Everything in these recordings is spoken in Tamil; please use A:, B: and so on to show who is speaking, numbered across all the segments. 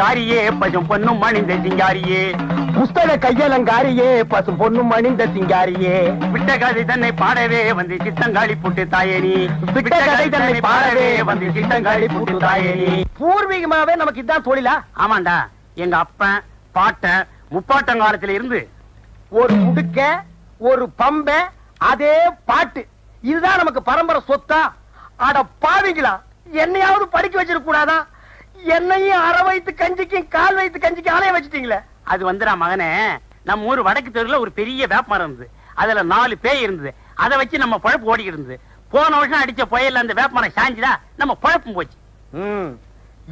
A: காரியே பசும் பொண்ணும் மணிந்த சிங்காரியே.
B: புஸ்தக கையலங்காரியே பசும் பொண்ணும் அணிந்த சிங்காரியே.
A: விட்ட கதை தன்னை பாடவே வந்து சித்தங்காளி புட்டு தாயேனி
B: விட்ட கதை தன்னை பாடவே
A: வந்து சித்தங்காளி புட்டு தாயேனி
B: பூர்வீகமாவே நமக்கு இதான் தொழிலா?
A: ஆமாண்டா எங்க அப்பன் பாட்டன் முப்பாட்டங்காலத்துல இருந்து
B: ஒரு முடுக்க ஒரு பம்ப அதே பாட்டு. இதுதான் நமக்கு பரம்பரை சொத்தா? அட பாவிங்களா என்னையாவது படிக்க வச்சிருக்க கூடாதா என்னையும் அரை வயித்து கஞ்சிக்கும் கால் வயித்து கஞ்சிக்கும் ஆலய வச்சிட்டீங்களே?
A: அது வந்துடா மகனே. நம்ம ஊர் வடக்கு தெருல ஒரு பெரிய வேப்பமரம் இருந்தது. அதுல நாலு பேய் இருந்தது. அதை வச்சு நம்ம பழப்பு ஓடிக்கிட்டு இருந்தது. போன வருஷம் அடிச்ச புயல்ல அந்த வேப்பமரம் சாஞ்சுதா? நம்ம பழப்பும் போச்சு.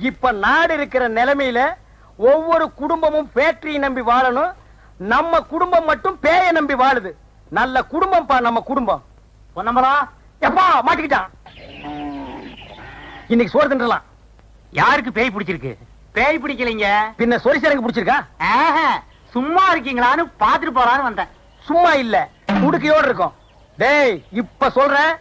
B: இப்ப நாடு இருக்கிற நிலைமையில ஒவ்வொரு குடும்பமும் ஃபேக்டரியை நம்பி வாழணும். நம்ம குடும்பம் மட்டும் பேய நம்பி வாழுது. நல்ல குடும்பம் பா நம்ம குடும்பம். பொன்னம்பலம். எப்பா மாட்டிக்கிட்டான் இன்னைக்கு சோறு தின்றலாம்.
A: யாருக்கு பேய் பிடிச்சிருக்கு? பேய் பிடிக்கலைங்க.
B: பின்ன சொரிசரங்க பிடிச்சிருக்கா?
A: ஆஹா, சும்மா இருக்கீங்களான்னு பாத்துட்டு போலான்னு வந்தேன்.
B: சும்மா இல்ல குடுக்கையோட இருக்கும். டேய் இப்ப சொல்றேன்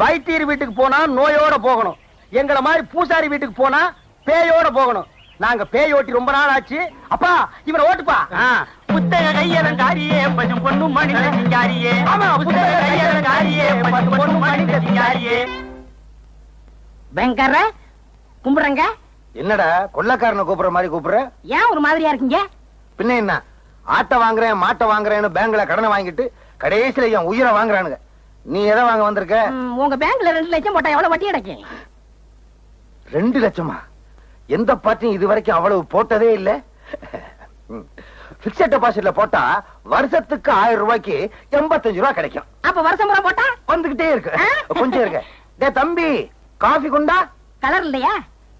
B: வைத்தியர் வீட்டுக்கு போனா நோயோட போகணும். எங்கள மாதிரி பூசாரி வீட்டுக்கு போனா பேயோட போகணும். நாங்க பேய் ஓட்டி ரொம்ப நாள் ஆச்சு. அப்பா இவரை ஓட்டுப்பா.
A: புத்தக கையலங்காரியே பசும் பொண்ணும் மனித சிங்காரியே.
B: ஆமா,
A: புத்தக கையலங்காரியே பசும் பொண்ணும் மனித சிங்காரியே.
C: கும்பிடுறங்க
D: என்னடா கொள்ளக்காரனை கூப்பிடுற மாதிரி கூப்பிடுற?
C: ஏன் ஒரு மாதிரியா இருக்கீங்க?
D: பின்ன என்ன? ஆட்டை வாங்குறேன் மாட்டை வாங்குறேன்னு பேங்க்ல கடனை வாங்கிட்டு கடைசியில என் உயிரை வாங்குறானுங்க. நீ எதை வாங்க வந்திருக்க?
C: உங்க பேங்க்ல ரெண்டு லட்சம் போட்டா எவ்வளவு வட்டி கிடைக்கும்
D: ரெண்டு லட்சமா? எந்த பார்ட்டியும் இது வரைக்கும் அவ்வளவு போட்டதே இல்ல. பிக்சட் டெபாசிட்ல போட்டா வருஷத்துக்கு ஆயிரம் ரூபாய்க்கு எண்பத்தஞ்சு ரூபாய் கிடைக்கும்.
C: அப்ப வருஷம் போட்டா?
D: வந்துகிட்டே இருக்கு? கொஞ்சம் இருக்கு தம்பி காஃபி கொண்டா?
C: கலர் இல்லையா?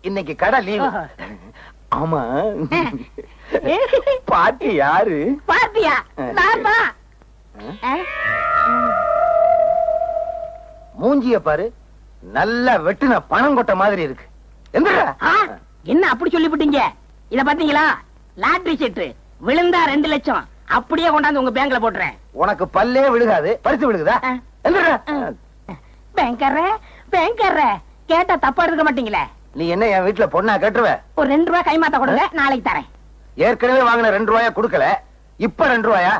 D: இன்னைக்கு கடை லீவு. ஆமா. பாட்டி யாரு?
C: பாத்தியா நான் தான் ஆ?
D: மூஞ்சிய பாரு. நல்ல வெட்டுன பணம் கொட்ட மாதிரி இருக்கு.
C: என்ன அப்படி சொல்லிவிட்டீங்க? இத பாத்தீங்களா லாட்டரி சீட்டு. விழுந்தா ரெண்டு லட்சம். அப்படியே கொண்டாந்து உங்க பேங்க்ல போட்டுறேன்.
D: உனக்கு பல்லே விழுகாது. பரிசு விழுகுதா?
C: பேங்கர்ற பேங்கர்ற கேட்டா தப்பா இருக்க மாட்டீங்களே?
D: நீ என்ன என் வீட்டுல பொண்ணா கட்டுருவ
C: ஒரு ரெண்டு ரூபாய் கைமாத்த கொடுங்க நாளைக்கு தரேன்.
D: ஏற்கனவே வாங்கின ரெண்டு ரூபாயா கொடுக்கல இப்ப ரெண்டு ரூபாயா?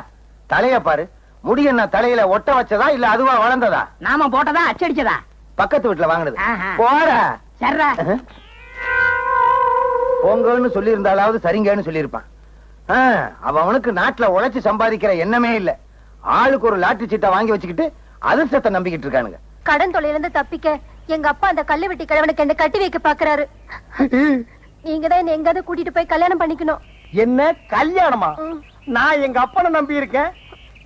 D: தலைய பாரு முடி என்ன தலையில ஒட்ட வச்சதா இல்ல அதுவா வளர்ந்ததா?
C: நாம போட்டதா அச்சடிச்சதா?
D: பக்கத்து வீட்டுல வாங்கினது.
C: ஆஹா.
D: போடா.
C: சர்ரா
D: போங்கன்னு சொல்லி இருந்தாலாவது சரிங்கன்னு சொல்லியிருப்பான். அவனுக்கு நாட்டுல உழைச்சு சம்பாதிக்கிற எண்ணமே இல்ல. ஆளுக்கு ஒரு லாட்டரி சீட்டை வாங்கி வச்சுக்கிட்டு அதிர்ஷ்டத்தை நம்பிக்கிட்டு இருக்கானுங்க.
E: கடன் தொலைலிருந்து தப்பிக்க எங்க அப்பா அந்த கல்லு வெட்டி கிழவனுக்கு என்ன கட்டி வைக்க பாக்குறாரு. நீங்க தான் என்ன எங்காவது கூட்டிட்டு போய் கல்யாணம் பண்ணிக்கணும்.
B: என்ன? கல்யாணமா. நான் எங்க அப்பனை நம்பி இருக்கேன்.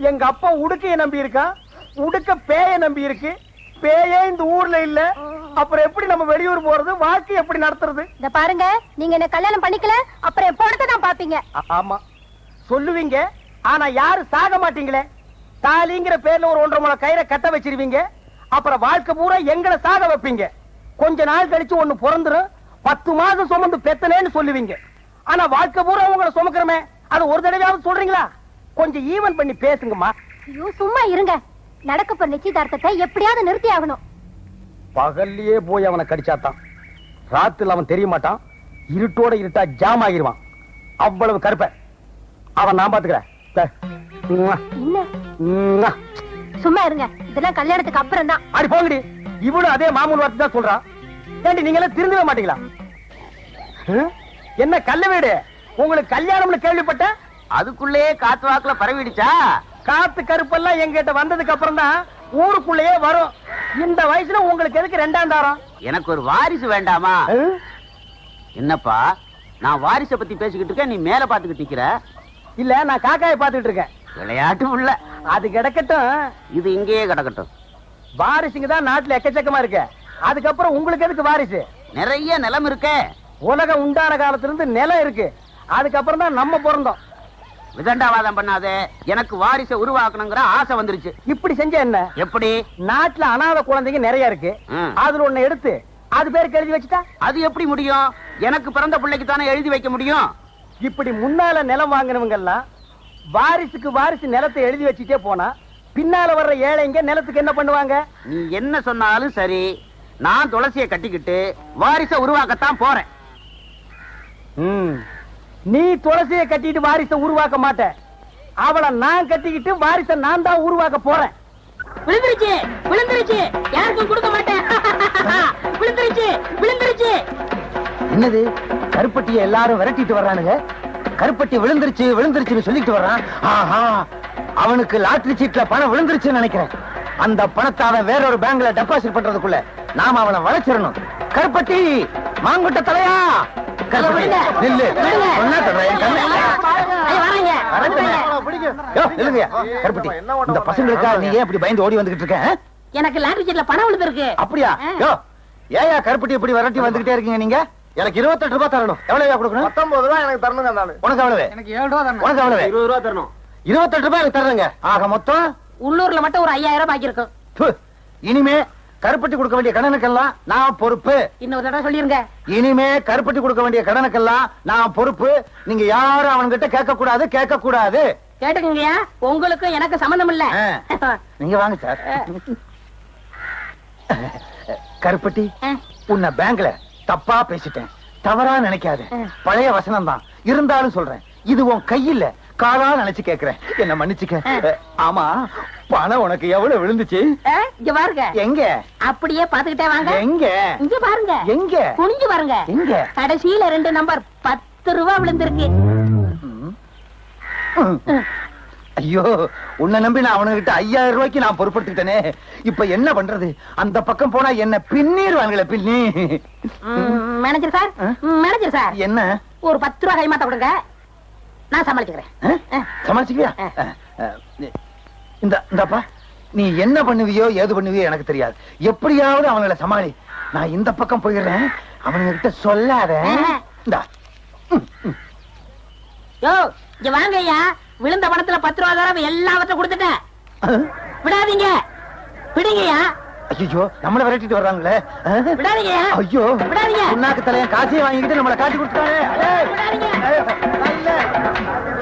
B: எங்க அப்பா உடுக்கைய நம்பி இருக்கான் உடுக்க பேய நம்பி இருக்கு. பேயே இந்த ஊர்ல இல்ல. அப்புறம் எப்படி நம்ம வெளியூர் போறது? வாழ்க்கை எப்படி நடத்துறது?
E: இந்த பாருங்க நீங்க என்ன கல்யாணம் பண்ணிக்கல அப்புறம் என் பணத்தை தான் பாப்பீங்க
B: ஆமா. சொல்லுவீங்க ஆனா யாரு சாக மாட்டீங்களே? தாலிங்கிற பேர்ல ஒரு ஒன்றரை முளை கயிறை கட்ட வச்சிருவீங்க. அப்புறம் வாழ்க்கை பூரா எங்களை சாக வைப்பீங்க. கொஞ்ச நாள் கழிச்சு ஒண்ணு பிறந்துரும். பத்து மாசம் சுமந்து பெத்தனேன்னு சொல்லுவீங்க. ஆனா வாழ்க்கை பூரா உங்களை சுமக்கிறமே. அது ஒரு தடவையாவது சொல்றீங்களா? கொஞ்சம் ஈவன் பண்ணி பேசுங்கம்மா.
E: ஐயோ சும்மா இருங்க. நடக்க போற நிச்சயதார்த்தத்தை எப்படியாவது நிறுத்தி ஆகணும்.
B: பகல்லையே போய் அவனை கடிச்சாத்தான். ராத்துல அவன் தெரிய மாட்டான். இருட்டோட இருட்டா ஜாம் ஆகிருவான். அவ்வளவு கருப்ப. அவன் நான் பாத்துக்கிறேன்.
E: சும்மா இருங்க. இதெல்லாம் கல்யாணத்துக்கு அப்புறம் தான்
B: அடி போங்கடி. இவனும் அதே மாமூல் வார்த்தை தான் சொல்றான் ஏண்டி நீங்க எல்லாம் திருந்தவே மாட்டீங்களா? ஹம்? என்ன கல்ல வீடு? உங்களுக்கு கல்யாணம்னு கேள்விப்பட்டேன்
A: அதுக்குள்ளே காத்து வாக்குல பரவிடுச்சா?
B: காத்து கருப்பெல்லாம் எங்கிட்ட வந்ததுக்கு அப்புறம் தான் ஊருக்குள்ளேயே வரும். இந்த வயசுல உங்களுக்கு எதுக்கு ரெண்டாம் தாரம்?
A: எனக்கு ஒரு வாரிசு வேண்டாமா? என்னப்பா நான் வாரிசை பத்தி பேசிக்கிட்டு இருக்கேன் நீ மேல பாத்துக்கிட்டு நிக்கிற?
B: இல்ல நான் காக்காயை பாத்துட்டு இருக்கேன்.
A: விளையாட்டு உள்ள.
B: அது கிடக்கட்டும்.
A: இது இங்கேயே கிடக்கட்டும்.
B: வாரிசுங்க தான் நாட்டுல எக்கச்சக்கமா இருக்கு. அதுக்கப்புறம் உங்களுக்கு எதுக்கு வாரிசு?
A: நிறைய நிலம் இருக்கே.
B: உலகம் உண்டான காலத்துல இருந்து நிலம் இருக்கு. அதுக்கப்புறம் தான் நம்ம பிறந்தோம்.
A: விதண்டாவாதம் பண்ணாதே. எனக்கு வாரிசை உருவாக்கணுங்கிற ஆசை வந்துருச்சு.
B: இப்படி செஞ்ச என்ன?
A: எப்படி?
B: நாட்டுல அனாதை குழந்தைங்க நிறைய இருக்கு. அதுல ஒண்ணு எடுத்து அது பேருக்கு எழுதி வச்சுட்டா?
A: அது எப்படி முடியும்? எனக்கு பிறந்த பிள்ளைக்கு தானே எழுதி வைக்க முடியும்?
B: இப்படி முன்னால நிலம் வாங்கினவங்க எல்லாம் வாரிசுக்கு வாரிசு நிலத்தை எழுதி வச்சுட்டே போனா பின்னால வர்ற ஏழைங்க நிலத்துக்கு என்ன பண்ணுவாங்க?
A: நீ என்ன சொன்னாலும் சரி நான் துளசியை கட்டிக்கிட்டு வாரிசை உருவாக்கத்தான் போறேன்.
B: ம். நீ துளசியை கட்டிட்டு வாரிசை உருவாக்க மாட்ட. அவளை நான் கட்டிக்கிட்டு வாரிசை நான் தான் உருவாக்க போறேன்.
C: விழுந்துருச்சு விழுந்துருச்சு. யாருக்கும் கொடுக்க மாட்டேன். விழுந்துருச்சு விழுந்துருச்சு.
D: என்னது? கருப்பட்டியை எல்லாரும் விரட்டிட்டு வர்றானுங்க? கருப்பட்டி விழுந்துருச்சு விழுந்துருச்சுன்னு சொல்லிட்டு வர்றான். ஆஹா அவனுக்கு லாட்டரி சீட்ல பணம் விழுந்துருச்சுன்னு நினைக்கிறேன். அந்த பணத்தை அவன் வேற ஒரு பேங்க்ல டெபாசிட் பண்றதுக்குள்ள நாம அவனை வளைச்சிடணும். கருப்பட்டி மாங்குட்ட தலையா? இந்த பசங்களுக்கா நீ ஏன் இப்படி பயந்து ஓடி வந்துகிட்டு இருக்க?
C: எனக்கு லாட்டரி சீட்ல பணம் விழுந்திருக்கு.
D: அப்படியா? ஏயா கருப்பட்டி இப்படி விரட்டி வந்துகிட்டே இருக்கீங்க நீங்க? எனக்கு இருபத்தெட்டு ரூபாய் தரணும். எவ்வளவு கொடுக்கணும்?
F: பத்தொன்பது ரூபாய் எனக்கு தரணுங்க அந்த
D: உனக்கு எவ்வளவு?
B: எனக்கு ஏழு ரூபா தானே
D: உனக்கு எவ்வளவு?
F: இருபது ரூபா தரணும்.
D: இருபத்தெட்டு ரூபாய் எனக்கு தர்றேங்க ஆக மொத்தம்?
C: உள்ளூர்ல மட்டும் ஒரு ஐயாயிரம் ரூபாய் பாக்கி இருக்கும்
D: இனிமே கருப்பட்டி கொடுக்க வேண்டிய கடனுக்கெல்லாம் நான் பொறுப்பு.
C: இன்னொரு தடவை சொல்லிருங்க.
D: இனிமே கருப்பட்டி கொடுக்க வேண்டிய கடனுக்கெல்லாம் நான் பொறுப்பு. நீங்க யாரும் அவன்கிட்ட கேட்க கூடாது கேட்க கூடாது
C: கேட்டுக்கங்கய்யா உங்களுக்கும் எனக்கு சம்பந்தம் இல்ல.
D: நீங்க வாங்க சார். கருப்பட்டி உன்னை பேங்க்ல தப்பா பேசிட்டேன். தவறா நினைக்காத. பழைய வசனம் தான் இருந்தாலும் சொல்றேன். இது உன் கையில காலா நினைச்சு கேக்குறேன். என்ன மன்னிச்சுக்க. ஆமா பணம் உனக்கு எவ்வளவு விழுந்துச்சு?
C: இங்க பாருங்க.
D: எங்க?
C: அப்படியே பாத்துக்கிட்டே வாங்க.
D: எங்க?
C: இங்க பாருங்க.
D: எங்க?
C: குனிஞ்சு பாருங்க.
D: எங்க?
C: கடைசியில ரெண்டு நம்பர் பத்து ரூபா விழுந்திருக்கு.
D: ஐயோ உன்னை நம்பி நான் அவனுகிட்ட ஐயாயிரம் ரூபாய்க்கு நான் பொறுப்படுத்திட்டேனே இப்ப என்ன பண்றது? அந்த பக்கம் போனா என்ன பின்னீர்வாங்களே பின்னி.
C: Manager sir manager sir.
D: என்ன?
C: ஒரு பத்து ரூபா கைமாத்த கொடுங்க. நான் சமாளிச்சுக்கிறேன்.
D: சமாளிச்சுக்கியா? இந்த இந்தப்பா நீ என்ன பண்ணுவியோ ஏது பண்ணுவியோ எனக்கு தெரியாது. எப்படியாவது அவங்கள சமாளி. நான் இந்த பக்கம் போயிடுறேன். அவனுங்க கிட்ட சொல்லாத. இந்தா.
C: யோ இங்க வாங்க ஐயா. விழுந்த பணத்துல பத்து ரூபா தடவை எல்லாவற்றையும் கொடுத்துட்டேன் விடாதீங்க. விடுங்கய்யா.
D: ஐயோ நம்மள விரட்டிட்டு வர்றாங்களே. ஆ?
C: விடாதீங்கய்யா
D: ஐயோ
C: விடாதீங்க.
D: புண்ணாக்கு தலையன் காசையும் வாங்கிக்கிட்டு நம்மள காட்டி கொடுத்தாரு
C: விடாதீங்க.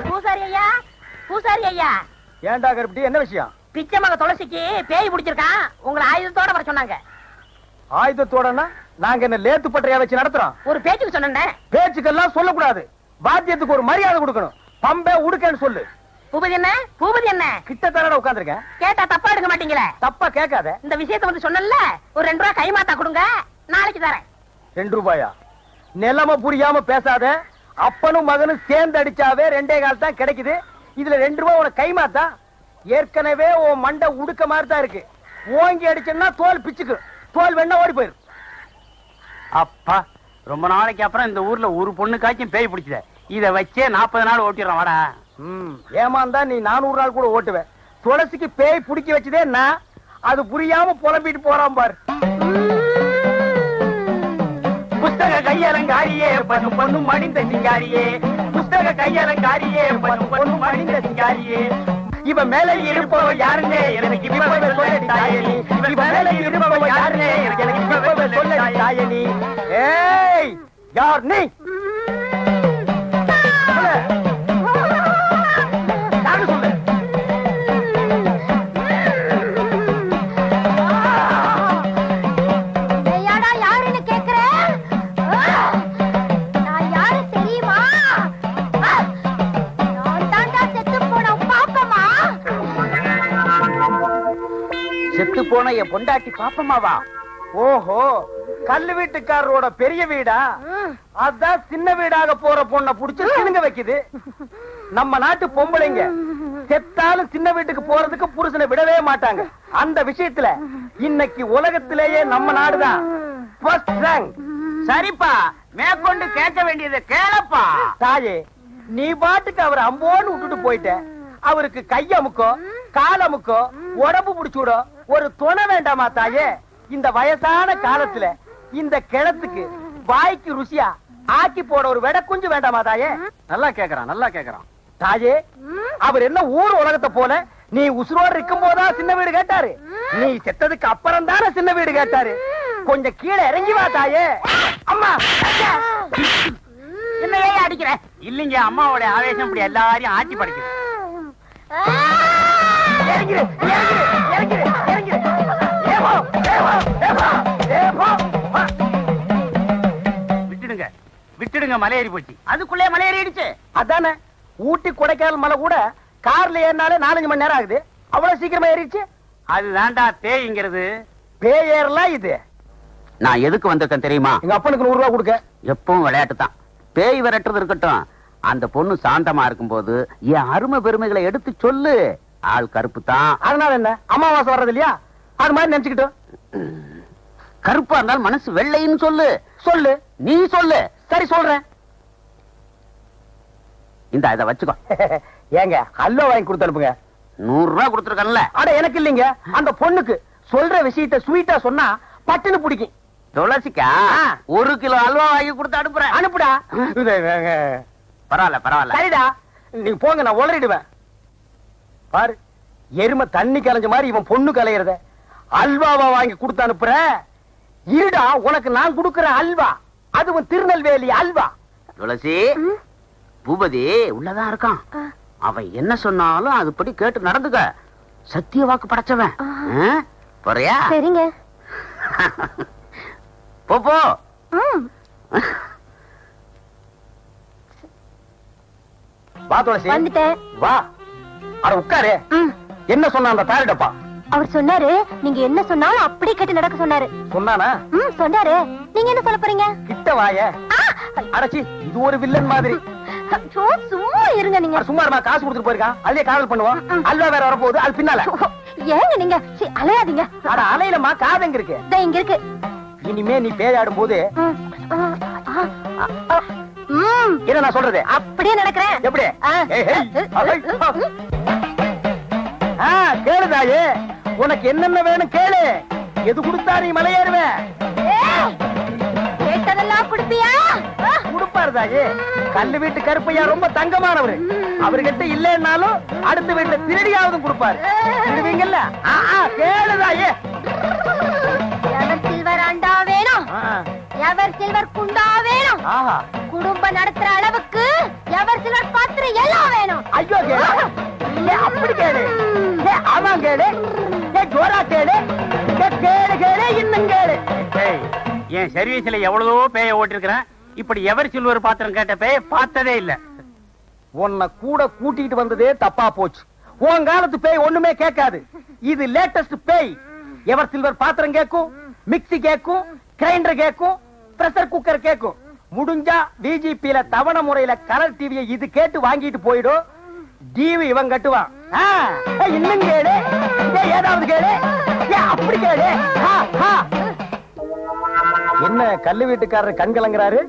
C: பூசாரி ஐயா பூசாரி ஐயா.
B: ஏன்டா கருப்பட்டி என்ன விஷயம்?
C: பிச்சை மக துளசிக்கு பேய் பிடிச்சிருக்கான். உங்களை ஆயுதத்தோட வர சொன்னாங்க.
B: ஆயுதத்தோடனா நாங்க என்ன லேத்து பட்டறையா வச்சு நடத்துறோம்?
C: ஒரு பேச்சுக்கு சொன்னேன்
B: பேச்சுக்கெல்லாம் சொல்லக்கூடாது. பாத்தியத்துக்கு ஒரு மரியாதை கொடுக்கணும். பம்பே உடுக்கன்னு சொல்லு.
C: பூபதி என்ன பூபதி என்ன
B: கிட்ட தரட உட்காந்துருக்கேன்
C: கேட்டா தப்பா எடுக்க மாட்டீங்களே?
B: தப்பா கேட்காத.
C: இந்த விஷயத்தை வந்து சொன்னல ஒரு ரெண்டு ரூபா கைமாத்தா கொடுங்க நாளைக்கு தரேன்.
B: ரெண்டு ரூபாயா? நிலைமை புரியாம பேசாத. அப்பனும் மகனும் சேர்ந்து அடிச்சாவே ரெண்டே கால் தான் கிடைக்குது. இதுல ரெண்டு ரூபா உனக்கு கைமாத்தா? ஏற்கனவே உன் மண்டை உடுக்க மாதிரி தான் இருக்கு. ஓங்கி அடிச்சேன்னா தோல் பிச்சுக்கு. தோல் வேணா ஓடி போயிரு.
A: அப்பா ரொம்ப நாளைக்கு அப்புறம் இந்த ஊர்ல ஒரு பொண்ணுக்காச்சும் பேய் பிடிச்சத. இத வச்சே நாற்பது நாள் ஓட்டிடுறோம் வாடா.
B: ம், ஏமாந்தா நீ நானூறு நாள் கூட ஓட்டுவ. துளசிக்கு பேய் பிடிக்க வச்சதே நான் அது புரியாம புலம்பிட்டு போறான் பாரு.
A: புஸ்தக கையலங்காரியே பண்ணு பொண்ணு மடிந்த சிங்காரியே. புஸ்தக கையலங்காரியே பண்ணு பொண்ணு மடிந்த சிங்காரியே.
B: இவ மேல இருப்பவ யாருன்னே எனக்கு இப்பவே சொல்ல தாயனி இவ மேல இருப்பவ யாருன்னே எனக்கு இப்பவே சொல்ல தாயனி ஏய் யார் நீ?
E: போன
B: என் பொண்டாட்டி பாப்பமாவா? ஓஹோ கல்லு வீட்டுக்காரரோட பெரிய வீடா? அதான் சின்ன வீடாக போற பொண்ண புடிச்சு சினுங்க வைக்குது. நம்ம நாட்டு பொம்பளைங்க செத்தாலும் சின்ன வீட்டுக்கு போறதுக்கு புருஷனை விடவே மாட்டாங்க. அந்த விஷயத்துல இன்னைக்கு உலகத்திலேயே நம்ம நாடுதான்.
A: சரிப்பா மேற்கொண்டு கேட்க வேண்டியதை கேளப்பா.
B: தாயே நீ பாட்டுக்கு அவர் அம்போன்னு விட்டுட்டு போயிட்ட. அவருக்கு கையமுக்கோ காலமுக்கோ உடம்பு புடிச்சுடோ ஒரு துணை வேண்டாமா தாயே? இந்த வயசான காலத்துல இந்த கிணத்துக்கு வாய்க்கு ருசியா ஆக்கி போட ஒரு வெட குஞ்சு வேண்டாமா தாயே?
A: நல்லா கேக்குறான் நல்லா கேக்குறான்.
B: தாயே அவர் என்ன ஊர் உலகத்தை போல நீ உசுரோடு இருக்கும் போதா சின்ன வீடு கேட்டாரு? நீ செத்ததுக்கு அப்புறம் தானே சின்ன வீடு கேட்டாரு? கொஞ்சம் கீழே இறங்கி வா தாயே. அம்மா ஐயா!
C: என்ன ஏன் அடிக்கிற?
A: இல்லைங்க அம்மாவோட ஆவேசம் இப்படி எல்லாரையும் ஆட்சி படைக்குது.
B: இறங்கிரு இறங்கிரு இறங்கிரு.
A: விட்டுடுங்க. விட்டுடுங்க மலையேறி போச்சு.
C: அதுக்குள்ளே மலையேறிடுச்சு.
B: அதானே? ஊட்டி கொடைக்கானல் மலை கூட கார்ல ஏறினாலே நாலஞ்சு மணி நேரம் ஆகுது. அவ்வளவு சீக்கிரமா ஏறிடுச்சு.
A: அதுதான்டா பேய்ங்கிறது.
B: பேய் ஏறலாம் இது?
F: நான் எதுக்கு வந்திருக்கேன் தெரியுமா?
B: எங்க அப்பனுக்கு நூறு ரூபா கொடுக்க.
F: எப்பவும் விளையாட்டு தான் பேய் விரட்டுறது இருக்கட்டும். அந்த பொண்ணு சாந்தமா இருக்கும்போது என் அருமை பெருமைகளை எடுத்து சொல்லு. ஆள் கருப்பு தான்
B: அதனால என்ன? அமாவாசை வர்றது இல்லையா அது மாதிரி நினைச்சுக்கிட்டோம்
F: கருப்பா இருந்தாலும் மனசு வெள்ளைன்னு சொல்லு.
B: சொல்லு.
F: நீ சொல்லு.
B: சரி சொல்றேன்.
F: இந்த இதை வச்சுக்கோ.
B: ஏங்க அல்வா வாங்கி கொடுத்து அனுப்புங்க.
F: நூறு ரூபாய் கொடுத்துருக்கேன்ல.
B: அட எனக்கு இல்லைங்க. அந்த பொண்ணுக்கு சொல்ற விஷயத்த ஸ்வீட்டா சொன்னா பட்டுன்னு பிடிக்கும்.
F: துளசிக்கா. ஒரு கிலோ அல்வா வாங்கி கொடுத்து அனுப்புறேன்
B: அனுப்புடா.
F: பரவாயில்ல பரவாயில்ல.
B: சரிடா. நீ போங்க நான் உளறிடுவேன். பாரு எருமை தண்ணி கலைஞ்ச மாதிரி இவன் பொண்ணு கலையறத. அல்வாவா வாங்கி கொடுத்து அனுப்புற? இருடா உனக்கு நான் கொடுக்கிற அல்வா. அதுவும் திருநெல்வேலி அல்வா.
F: துளசி பூபதி உள்ளதான் இருக்கான். அவன் என்ன சொன்னாலும் அதுபடி கேட்டு நடந்துக்க. சத்திய வாக்கு படைச்சவன்? போறியா?
E: சரிங்க.
F: போ போ.
E: ம்.
B: வா துளசி.
E: வந்துட்டேன்.
B: வா. அட உட்காரு. என்ன சொன்ன அந்த தாரிடப்பா
E: அவர் சொன்னாரு நீங்க என்ன சொன்னாலும் அப்படியே கேட்டு நடக்க சொன்னாரு.
B: சொன்னானா?
E: ம் சொன்னாரு. நீங்க என்ன சொல்ல போறீங்க?
B: கிட்ட வாய! அடச்சி இது ஒரு வில்லன் மாதிரி.
E: ஐயோ, சும்மா இருங்க நீங்க.
B: சும்மா இருமா காசு கொடுத்துட்டு போயிருக்கான் அதுலயே காதல் பண்ணுவான்
E: ம்.
B: அல்வா வேற வரப்போகுது அது பின்னால.
E: ஏங்க நீங்க? அலையாதீங்க.
B: அட அலையிலமா காது எங்க இருக்கு?
E: இங்க இருக்கு.
B: இனிமே நீ பேயாடும் போது என்ன நான் சொல்றது?
E: அப்படியே நடக்கிறேன்.
B: எப்படி? கேளு தாயே உனக்கு என்னென்ன வேணும் கேளு. எது கொடுத்தா நீ மலையேறுவ?
E: ஏய், கேட்டதெல்லாம் குடுப்பியா?
B: கொடுப்பாரு தாயே. கல்லு வீட்டு கருப்பையா ரொம்ப தங்கமானவரு. அவர்கிட்ட இல்லைன்னாலும் அடுத்த வீட்டுல திருடியாவது கொடுப்பாரு. திருடுவீங்கல்ல? கேளு தாயே.
E: எவர் சில்வர் அண்டா வேணும்? எவர் சில்வர் குண்டா வேணும்?
B: ஆஹா.
E: குடும்பம் நடத்துற அளவுக்கு எவர் சில்வர் பாத்திரம் எல்லாம் வேணும்?
B: ஐயோ அப்படி கேளு. அவன் ஏ, ஜோரா ஏ, கேளு கேளு இன்னும்
A: பேய் என் சர்வீஸ்ல எவ்வளவோ பேய ஓட்டிருக்கிறேன். இப்படி எவர் சில்வர் பாத்திரம் கேட்ட பேய பார்த்ததே இல்ல.
B: உன்னை கூட கூட்டிட்டு வந்ததே தப்பா போச்சு. உன் காலத்து பேய் ஒண்ணுமே கேட்காது. இது லேட்டஸ்ட் பேய். எவர் சில்வர் பாத்திரம் கேட்கும் மிக்ஸி கேட்கும் கிரைண்டர் கேட்கும் பிரஷர் குக்கர் கேட்கும் முடிஞ்சா டிஜிபில தவணை முறையில கலர் டிவியை இது கேட்டு வாங்கிட்டு போயிடும் டிவி இவன் கட்டுவான். இன்னும் கேளு. ஏய், ஏதாவது கேளு. ஏய், அப்படி ஆ. என்ன கல்லு வீட்டுக்காரர் கண் கலங்குறாரு?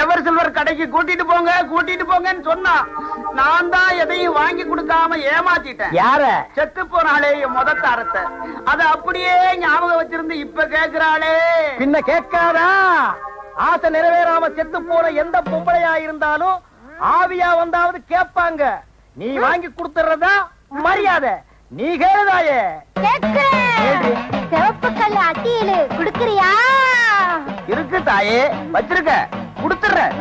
A: எவர் சில்வர் கடைக்கு கூட்டிட்டு போங்க கூட்டிட்டு போங்கன்னு சொன்னா நான் தான் எதையும் வாங்கி கொடுக்காம ஏமாத்திட்டேன்.
B: யார?
A: செத்து போனாலே என் முத தாரத்தை அத அப்படியே ஞாபகம் வச்சிருந்து இப்ப கேக்குறாளே.
B: பின்ன கேட்காதா? ஆசை நிறைவேறாம செத்து போற எந்த பொம்பளையா இருந்தாலும் ஆவியா வந்தாவது கேட்பாங்க. நீ வாங்கி கொடுத்துறதா? மரியாதை நீ கேளுதாயே?
E: சிவப்பு கல்லு அட்டியிலு குடுக்கறியா?
B: இருக்கு தாயே வச்சிருக்க. கொடுத்துறேன்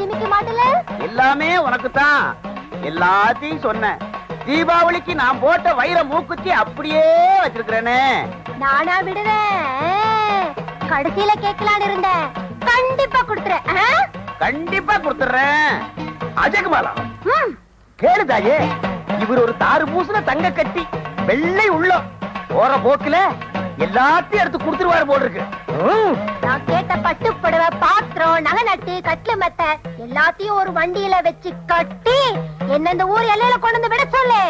E: திமிக்க மாட்டல
A: எல்லாமே உனக்கு தான் எல்லாத்தையும் சொன்னேன். தீபாவளிக்கு நான் போட்ட வைர மூக்குத்தி அப்படியே வச்சிருக்கிறேனே.
E: நானா விடுவேன் கடைசியில கேட்கலான்னு இருந்தேன். கண்டிப்பா குடுத்துறேன்?
A: கண்டிப்பா கொடுத்துறேன்
B: அஜகுமாலா
E: ம்.
B: கேளு தாயே இவர் ஒரு தாறு பூசுன தங்க கட்டி வெள்ளை உள்ளம். போற போக்குல எல்லாத்தையும் எடுத்து கொடுத்துருவாரு போல இருக்கு.
E: நான் கேட்ட பட்டு புடவை பாத்திரம் நகை நட்டு கட்லு மெத்த எல்லாத்தையும் ஒரு வண்டியில வச்சு கட்டி என்ன இந்த ஊர் எல்லையில கொண்டு வந்து விட சொல்லு.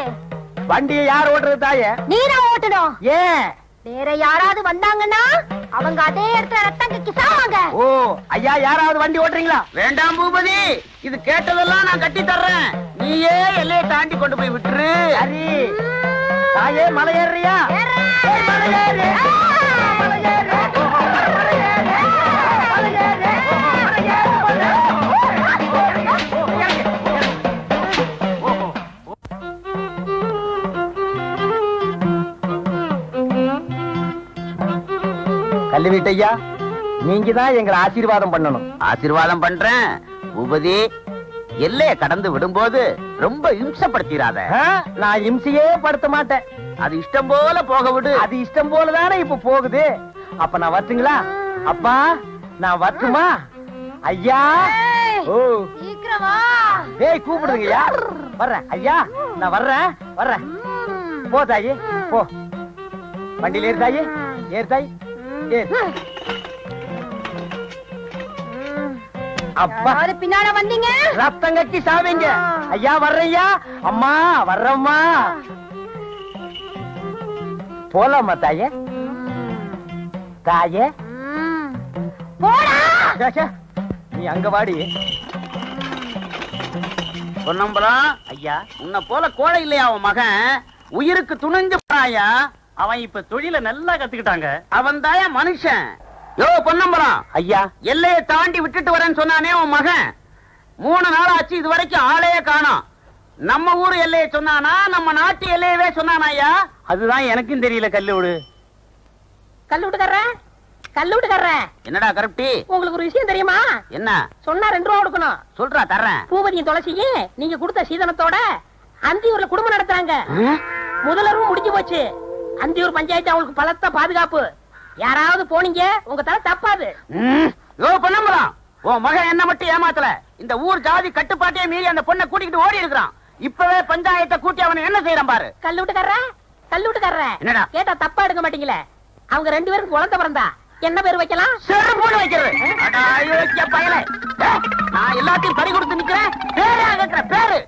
B: வண்டியை யார் ஓட்டுறது தாயே?
E: நீதான் ஓட்டணும்.
B: ஏன்?
E: வேற யாராவது வந்தாங்கன்னா அவங்க அதே இடத்துல ரத்தம் கக்கி சாவாங்க.
B: ஓ ஐயா யாராவது வண்டி ஓட்டுறீங்களா?
A: வேண்டாம் பூபதி. இது கேட்டதெல்லாம் நான் கட்டி தர்றேன். நீயே எல்லையை தாண்டி கொண்டு போய் விட்டுரு.
B: சரி தாயே மலை ஏறுறியா மலை ஏறு.
E: ஆ.
B: மலை ஏறு. கல்வி வீட்டையா நீங்க தான் எங்களை ஆசீர்வாதம் பண்ணணும்.
F: ஆசீர்வாதம் பண்றேன். பூபதி எல்லைய கடந்து விடும்போது ரொம்ப இம்சப்படுத்திடாத
B: நான் இம்சையே படுத்த மாட்டேன்.
F: அது இஷ்டம் போல போக விடு.
B: அது இஷ்டம் போலதானே இப்ப போகுது. அப்ப நான் வரட்டுங்களா? அப்பா நான் வரட்டுமா? ஐயா. ஓ.
E: சீக்கிரம் வா.
B: டேய் கூப்பிடுங்கய்யா. வர்றேன். ஐயா நான் வர்றேன். வர்றேன். போ தாயி. போ. வண்டியில ஏறு தாயி. ஏறு தாய். அப்பா.
E: பின்னால வந்தீங்க?
B: ரத்தம் கட்டி சாவீங்க. ஐயா வர்றையா அம்மா வர்றம்மா. போலாமா தாயே? தாயே. நீ அங்க வாடி.
F: பொன்னம்பலம்
A: ஐயா
F: உன்னை போல கோழை இல்லையா அவன் மகன்? உயிருக்கு துணிஞ்சு போறாயா?
A: அவன் இப்ப தொழில நல்லா கத்துக்கிட்டாங்க.
F: அவன் தாயா மனுஷன். யோ பொன்னம்பலம்.
B: ஐயா.
F: எல்லையை தாண்டி விட்டுட்டு வரேன்னு சொன்னானே உன் மகன். மூணு நாள் ஆச்சு இது வரைக்கும் ஆளையே காணோம். நம்ம ஊர் எல்லையை சொன்னானா நம்ம நாட்டு எல்லையவே சொன்னானா ஐயா?
A: அதுதான் எனக்கும் தெரியல கல்லூடு.
C: கல்லூட்டுக்காரன் கல்லூட்டுக்காரன்
F: என்னடா கருப்டி?
C: உங்களுக்கு ஒரு விஷயம் தெரியுமா?
F: என்ன?
C: சொன்னா ரெண்டு ரூபா கொடுக்கணும்.
F: சொல்றா தர்றேன்.
C: பூபதியும் துளசியும் நீங்க கொடுத்த சீதனத்தோட அந்தியூர்ல குடும்பம் நடத்துறாங்க. முதலரும் முடிஞ்சு போச்சு. அந்தியூர் பஞ்சாயத்து அவங்களுக்கு பலத்த பாதுகாப்பு. யாராவது போனீங்க உங்க தலை தப்பாது.
F: பண்ணமுறான் உன் மகன் என்ன மட்டும் ஏமாத்தல. இந்த ஊர் ஜாதி கட்டுப்பாட்டே மீறி அந்த பொண்ணை கூட்டிக்கிட்டு ஓடி இருக்கிறான். இப்பவே பஞ்சாயத்தை கூட்டி அவனை என்ன செய்யறான் பாரு.
C: கல்லு விட்டுக்கார கல்லு விட்டுக்கார
F: என்னடா?
C: கேட்டா தப்பா எடுக்க மாட்டீங்களே. அவங்க ரெண்டு பேருக்கு குழந்தை பிறந்தா. என்ன பேர் வைக்கலாம்?
F: சிறப்போடு வைக்கிறது. பயல. நான் எல்லாத்தையும் பறி கொடுத்து நிக்கிறேன். பேரு பேரு.